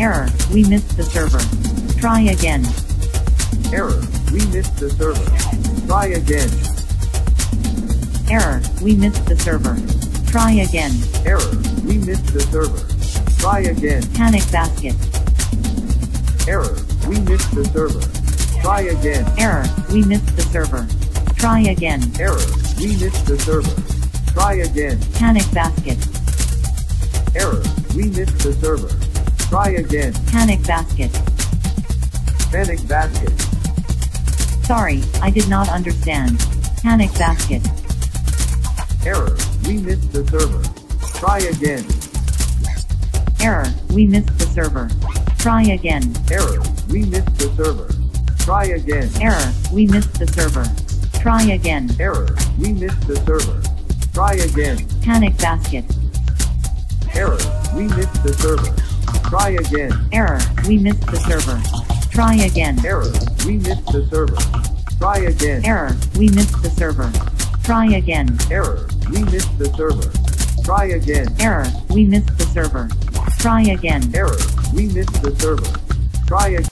Error, we missed the server. Try again. Error, we missed the server. Try again. Error, we missed the server. Try again. Error, we missed the server. Try again. Panic basket. Error, we missed the server. Try again. Error, we missed the server. Try again. Error, we missed the server. Try again. Panic basket. Error, we missed the server. Try again. Panic basket. Panic basket. Sorry, I did not understand. Panic basket. Error, we missed the server. Try again. Error, we missed the server. Try again. Error, we missed the server. Try again. Error, we missed the server. Try again. Error, we missed the server. Try again. Panic basket. Error, we missed the server. Try again. Error, we missed the server. Try again. Error, we missed the server. Try again. Error, we missed the server. Try again. Error, we missed the server. Try again. Error, we missed the server. Try again. Error, we missed the server. Try again.